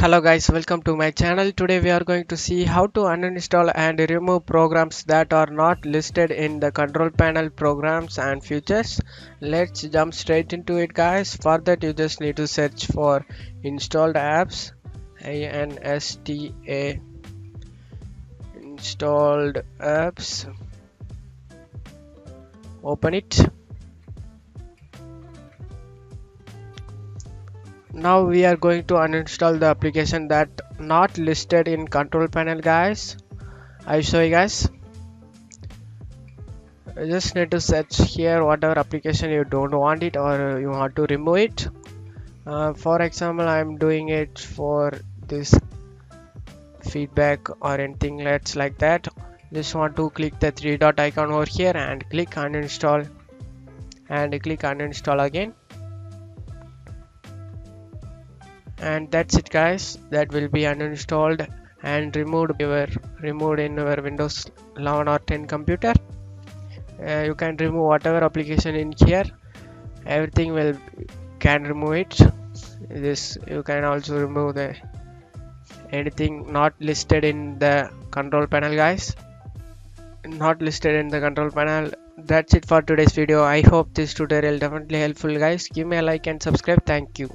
Hello guys, welcome to my channel. Today we are going to see how to uninstall and remove programs that are not listed in the control panel programs and features. Let's jump straight into it guys. For that you just need to search for installed apps A-N-S-T-A installed apps open it now we are going to uninstall the application that not listed in control panel guys. I show you guys? You just need to search here whatever application you don't want it or you want to remove it. Uh, for example i'm doing it for this feedback or anything let's like that. Just want to click the three dot icon over here and click uninstall and click uninstall again and that's it guys. That will be uninstalled and removed your removed in your windows 11 or 10 computer. Uh, you can remove whatever application in here. Everything will can remove it. This you can also remove the anything not listed in the control panel guys. Not listed in the control panel. That's it for today's video. I hope this tutorial definitely helpful guys. Give me a like and subscribe. Thank you